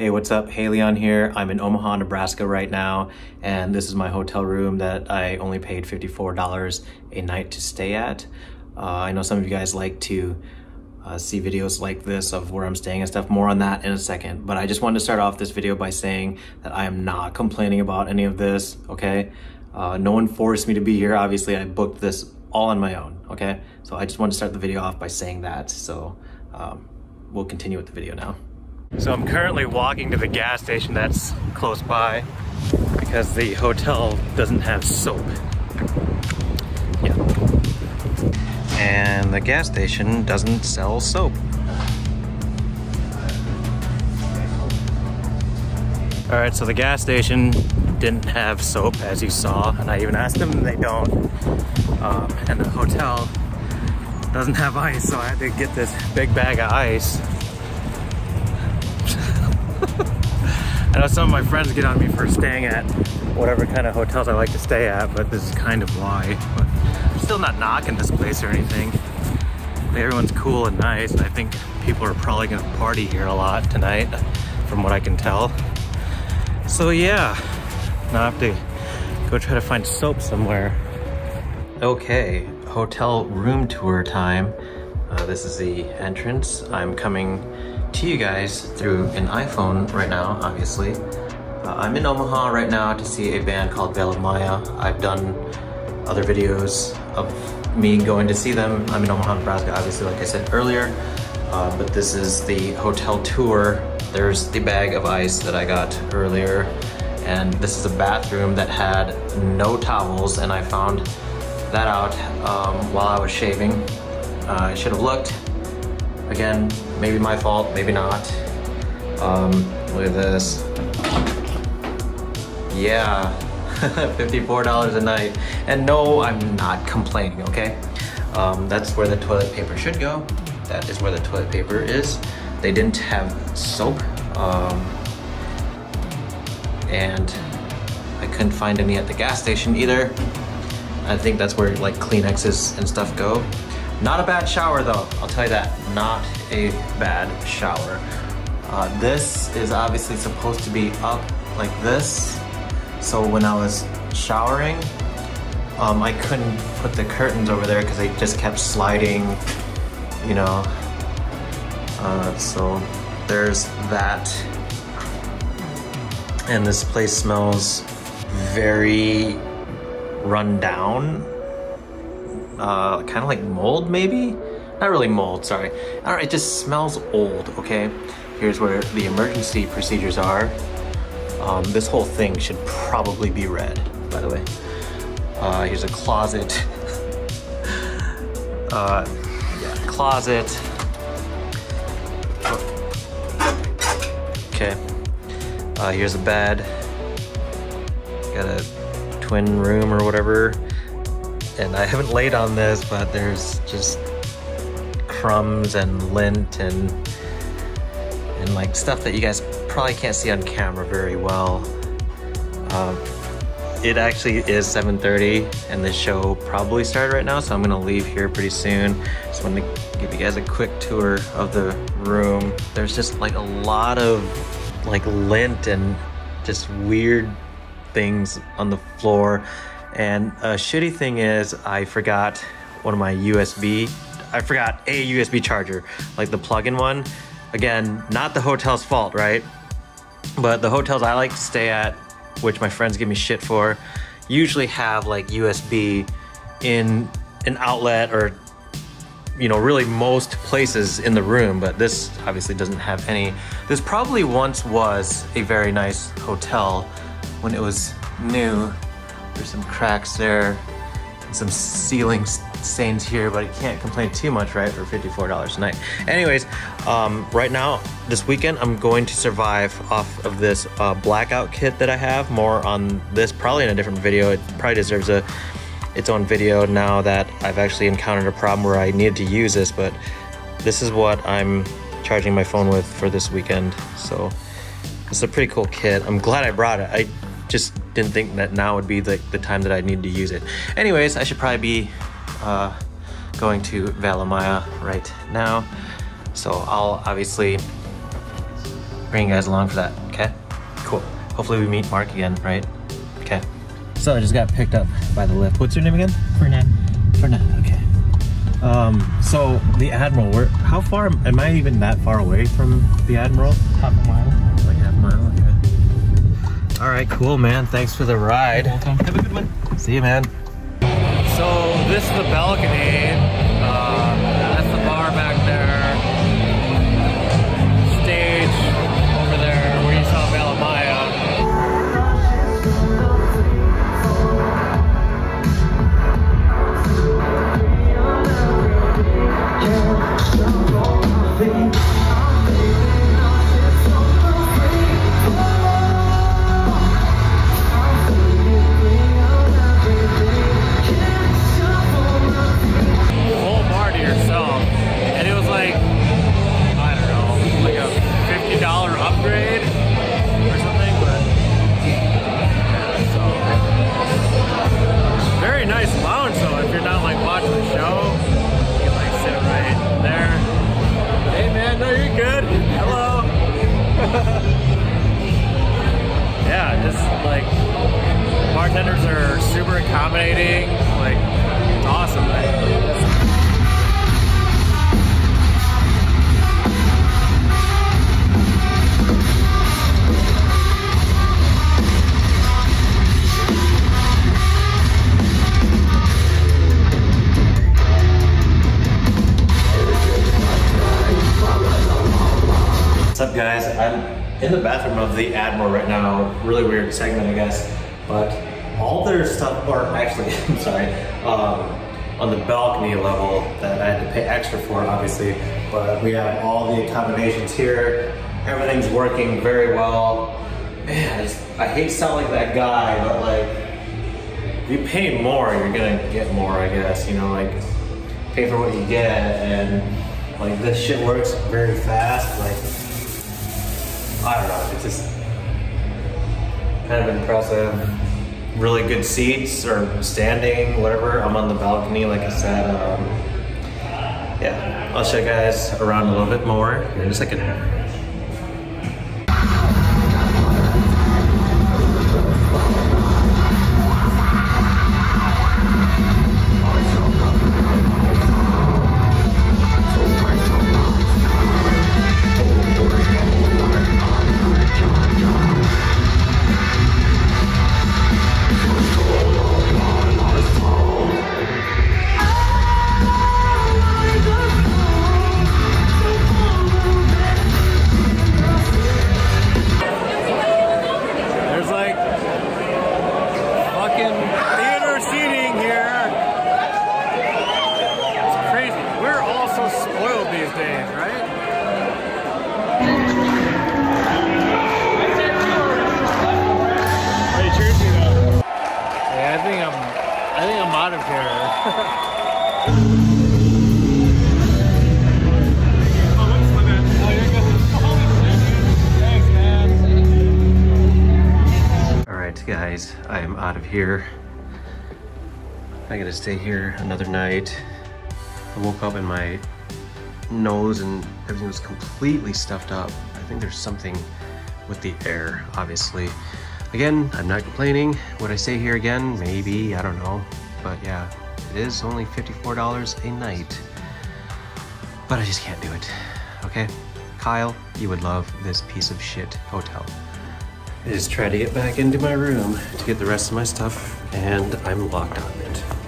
Hey, what's up? Haylion here. I'm in Omaha, Nebraska right now, and this is my hotel room that I only paid $54 a night to stay at. Uh, I know some of you guys like to uh, see videos like this of where I'm staying and stuff. More on that in a second. But I just wanted to start off this video by saying that I am not complaining about any of this, okay? Uh, no one forced me to be here. Obviously, I booked this all on my own, okay? So I just wanted to start the video off by saying that. So um, we'll continue with the video now. So I'm currently walking to the gas station that's close by because the hotel doesn't have soap. Yeah. And the gas station doesn't sell soap. All right, so the gas station didn't have soap as you saw, and I even asked them and they don't. Um, and the hotel doesn't have ice, so I had to get this big bag of ice I know some of my friends get on me for staying at whatever kind of hotels I like to stay at, but this is kind of why. But I'm still not knocking this place or anything. Everyone's cool and nice, and I think people are probably gonna party here a lot tonight, from what I can tell. So yeah, now I have to go try to find soap somewhere. Okay, hotel room tour time. Uh, this is the entrance. I'm coming to you guys through an iPhone right now, obviously. Uh, I'm in Omaha right now to see a band called Veil of Maya. I've done other videos of me going to see them. I'm in Omaha, Nebraska, obviously, like I said earlier. Uh, but this is the hotel tour. There's the bag of ice that I got earlier. And this is a bathroom that had no towels, and I found that out um, while I was shaving. Uh, I should have looked. Again, maybe my fault, maybe not. Um, look at this. Yeah, $54 a night. And no, I'm not complaining, okay? Um, that's where the toilet paper should go. That is where the toilet paper is. They didn't have soap. Um, and I couldn't find any at the gas station either. I think that's where like Kleenexes and stuff go. Not a bad shower though, I'll tell you that. Not a bad shower. Uh, this is obviously supposed to be up like this. So when I was showering, um, I couldn't put the curtains over there because they just kept sliding, you know. Uh, so there's that. And this place smells very run down uh, kind of like mold maybe? Not really mold, sorry. It just smells old, okay? Here's where the emergency procedures are. Um, this whole thing should probably be red, by the way. Uh, here's a closet. uh, yeah, closet. Okay. Uh, here's a bed. Got a twin room or whatever and I haven't laid on this, but there's just crumbs and lint and and like stuff that you guys probably can't see on camera very well. Um, it actually is 7.30 and the show probably started right now, so I'm gonna leave here pretty soon. Just wanted to give you guys a quick tour of the room. There's just like a lot of like lint and just weird things on the floor. And a shitty thing is I forgot one of my USB, I forgot a USB charger, like the plug-in one. Again, not the hotel's fault, right? But the hotels I like to stay at, which my friends give me shit for, usually have like USB in an outlet or you know, really most places in the room, but this obviously doesn't have any. This probably once was a very nice hotel when it was new there's some cracks there and some ceiling stains here, but I can't complain too much, right, for $54 a night. Anyways, um, right now, this weekend, I'm going to survive off of this uh, blackout kit that I have. More on this, probably in a different video. It probably deserves a its own video now that I've actually encountered a problem where I needed to use this, but this is what I'm charging my phone with for this weekend. So it's a pretty cool kit. I'm glad I brought it. I just didn't think that now would be the, the time that I need to use it. Anyways, I should probably be uh, going to Veil of right now. So I'll obviously bring you guys along for that, okay? Cool. Hopefully we meet Marc again, right? Okay. So I just got picked up by the Lyft. What's your name again? Fernand. Fernand, okay. Um, so the Admiral, where, how far, am I even that far away from the Admiral? Half a mile. All right, cool, man. Thanks for the ride. Welcome. Have a good one. See you, man. So this is the balcony. In the bathroom of the Admiral right now. Really weird segment, I guess. But all their stuff, or actually, I'm sorry, um, on the balcony level that I had to pay extra for, obviously. But we have all the accommodations here. Everything's working very well. Man, I, just, I hate sounding like that guy, but like, if you pay more, you're gonna get more, I guess. You know, like, pay for what you get, and like this shit works very fast. Like, I don't know, it's just kind of impressive. Really good seats or standing, whatever. I'm on the balcony, like I said. Um, yeah, I'll show you guys around a little bit more in a second. Out of here. Alright guys, I am out of here. I gotta stay here another night. I woke up and my nose and everything was completely stuffed up. I think there's something with the air, obviously. Again, I'm not complaining. Would I stay here again? Maybe, I don't know. But yeah, it is only $54 a night. But I just can't do it, okay? Kyle, you would love this piece of shit hotel. I just tried to get back into my room to get the rest of my stuff, and I'm locked of it.